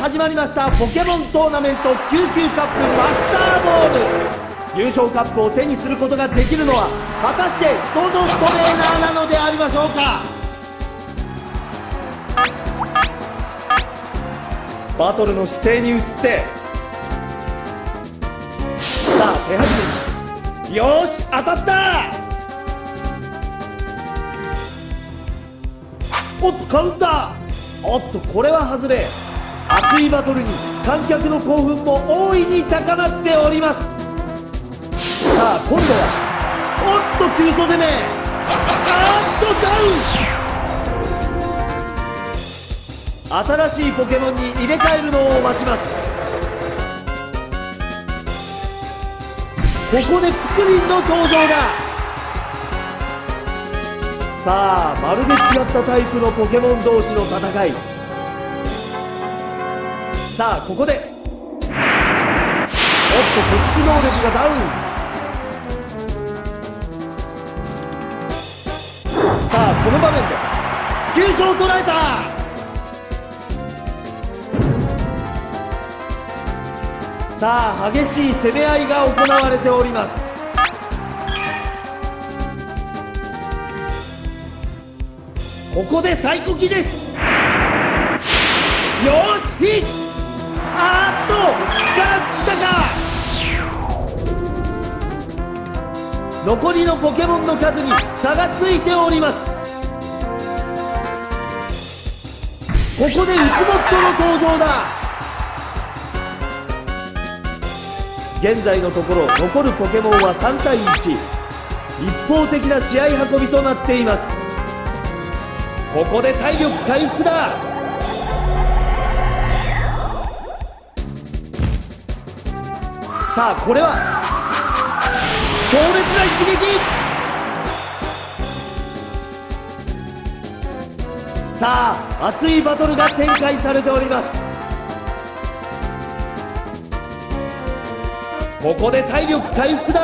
始まりましたポケモントーナメント救急カップマスターボール。優勝カップを手にすることができるのは果たしてどのトレーナーなのでありましょうか？バトルの姿勢に移って。さあ手始め。よし当たった！おっとカウンター。おっとこれは外れ。熱いバトルに観客の興奮も大いに高まっております。さあ今度はおっと急速攻め。あっとダウン。新しいポケモンに入れ替えるのを待ちます。ここでククリンの登場だ。さあまるで違ったタイプのポケモン同士の戦い。さあここで。おっと特殊能力がダウン。さあこの場面で。急所を捉えた。さあ激しい攻め合いが行われております。ここで最高機です。よしヒッ残りのポケモンの数に差がついております。ここでウツボットの登場だ。現在のところ残るポケモンは3対1一方的な試合運びとなっています。ここで体力回復だ。さあこれは強烈な一撃。さあ熱いバトルが展開されております。ここで体力回復だ。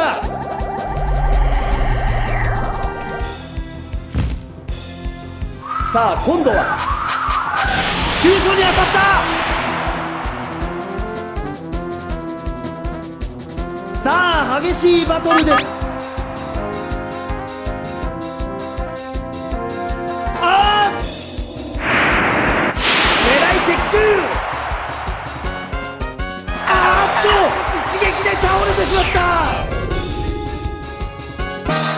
さあ今度は急所に当たった。さあ激しいバトルです。あー狙い的中。あーっと一撃で倒れてしまった。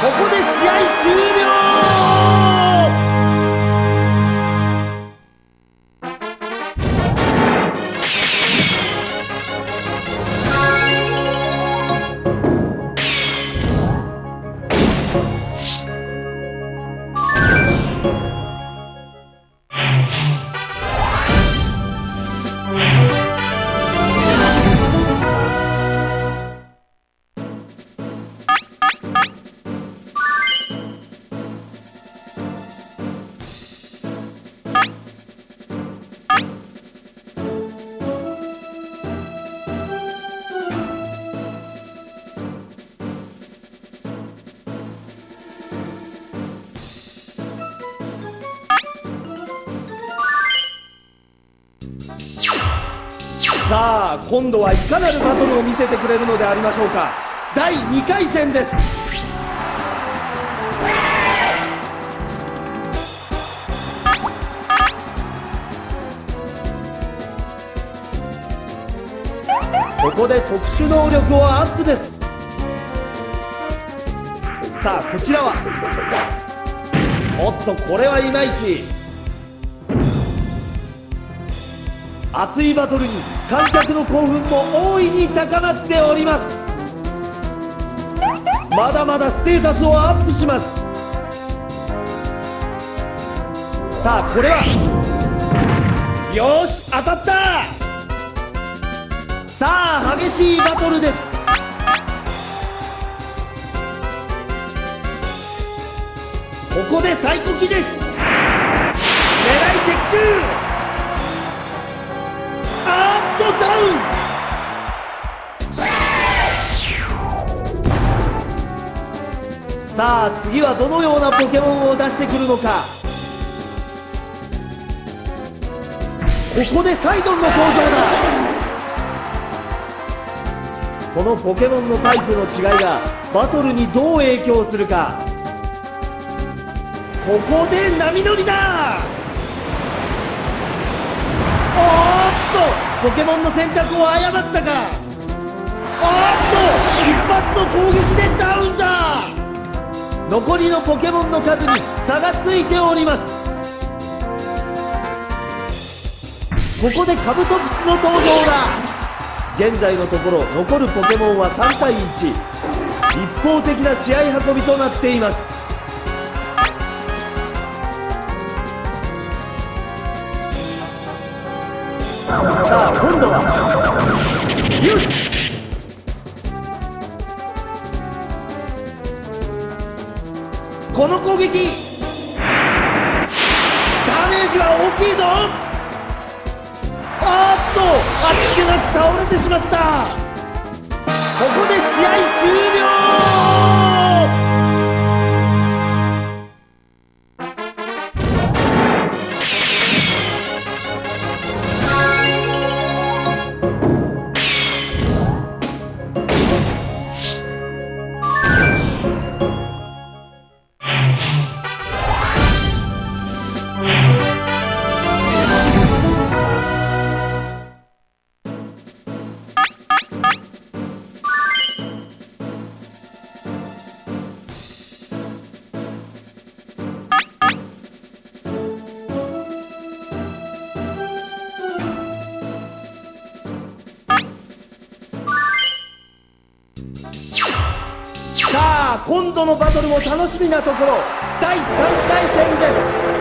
ここで試合終了。さあ今度はいかなるバトルを見せてくれるのでありましょうか。第2回戦です。ここで特殊能力をアップです。さあこちらは。おっとこれはいまいち熱いバトルに観客の興奮も大いに高まっております。まだまだステータスをアップします。さあこれはよし当たった！さあ激しいバトルです。ここで最高機です。狙い的中！あーっとダウンさあ次はどのようなポケモンを出してくるのかここでサイドンの登場だこのポケモンのタイプの違いがバトルにどう影響するかここで波乗りだおっとポケモンの選択を誤ったか。おっと一発の攻撃でダウンだ。残りのポケモンの数に差がついております。ここでカブトプスの登場だ。現在のところ残るポケモンは3対1一方的な試合運びとなっています。さあ今度は。よし。この攻撃。ダメージは大きいぞ。あーっとあっけなく倒れてしまった。ここで試合終了。今度のバトルも楽しみなところ第3回戦です。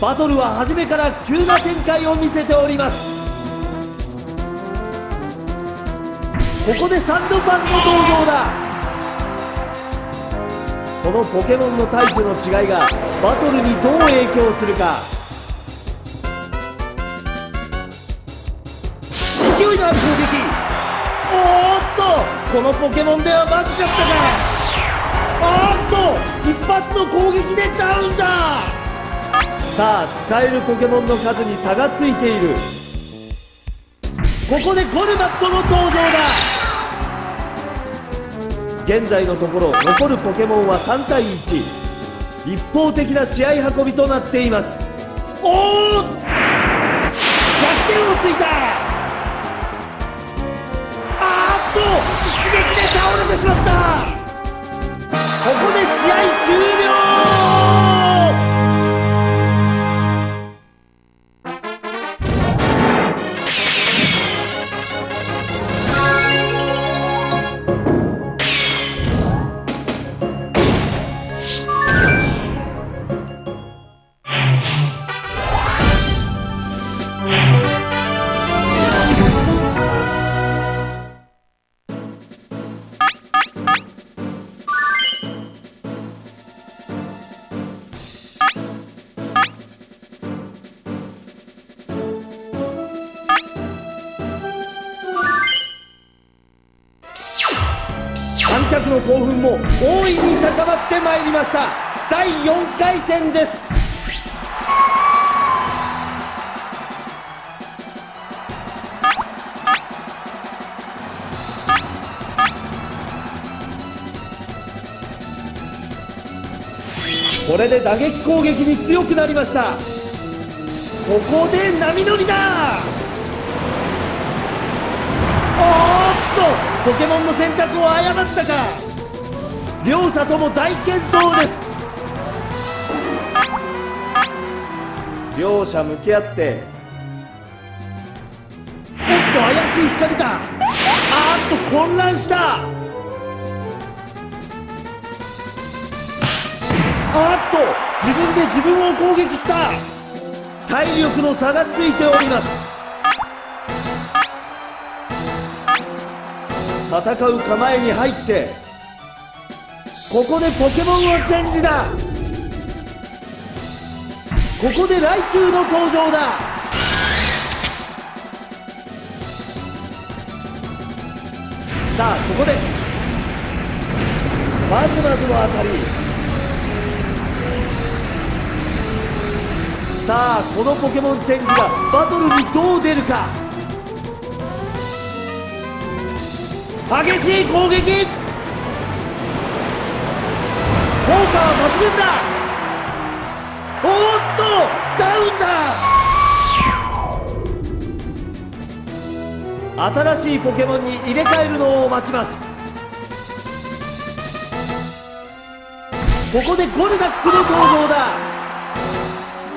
バトルは初めから急な展開を見せております。ここでサンドバンの登場だ。このポケモンのタイプの違いがバトルにどう影響するか。勢いのある攻撃。おーっと！このポケモンでは待っちゃったか。おーっと！一発の攻撃でダウンだ。さあ使えるポケモンの数に差がついている。ここでゴルバットの登場だ。現在のところ残るポケモンは3対1一方的な試合運びとなっています。おお逆転をついた第4回戦です。これで打撃攻撃に強くなりました。ここで波乗りだ。おっとポケモンの選択を誤ったか。両者とも大健闘です。両者向き合って。おっと怪しい光だ。あーっと混乱した。あっと自分で自分を攻撃した。体力の差がついております。戦う構えに入ってここでポケモンをチェンジだ。ここでライチュウの登場だ。さあここでパートナーズの当たり。さあこのポケモンチェンジがバトルにどう出るか。激しい攻撃。効果は抜群だ。おっとダウンだ。新しいポケモンに入れ替えるのを待ちます。ここでゴルダックの登場だ。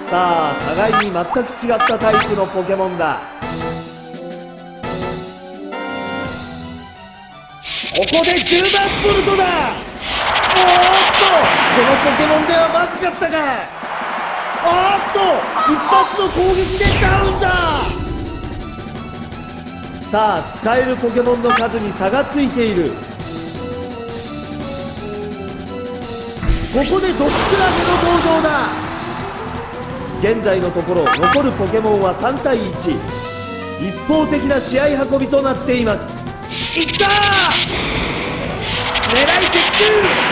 さあ互いに全く違ったタイプのポケモンだ。ここで10番ボルトだ。おっとこのポケモンではまずかったか。おっと一発の攻撃でダウンだ。さあ使えるポケモンの数に差がついている。ここでドッグラグの登場だ。現在のところ残るポケモンは3対1一方的な試合運びとなっています。いった狙い的中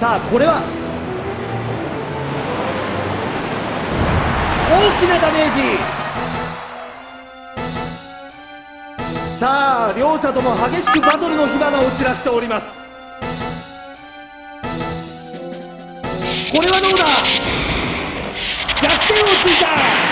さあこれは。大きなダメージ。さあ両者とも激しくバトルの火花を散らしております。これはどうだ？逆転をついた。